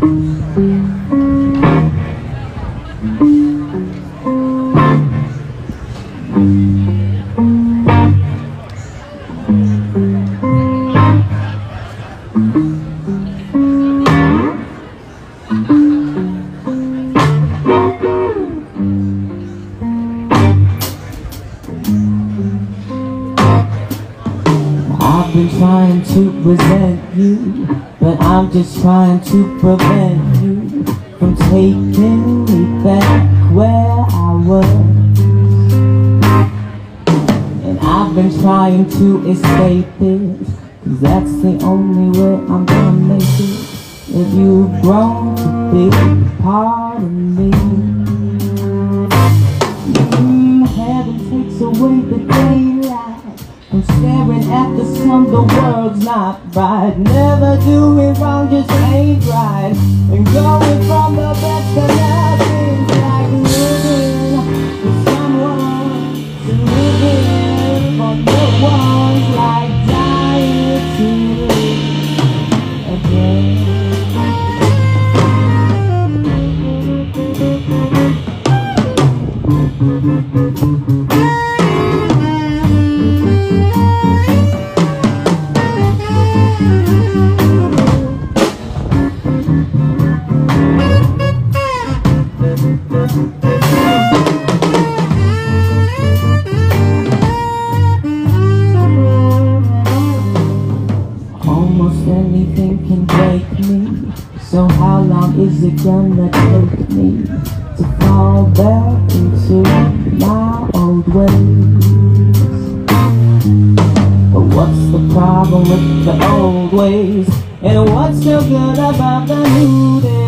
I've been trying to present you, but I'm just trying to prevent you from taking me back where I was. And I've been trying to escape it, cause that's the only way I'm gonna make it. If you've grown to be part of me. Not right. Never doing wrong, just ain't right. And going from the best to nothing's like living for someone to living for no one's like dying to live again. Almost anything can break me. So how long is it gonna take me to fall back the problem with the old ways? And what's so good about the new days?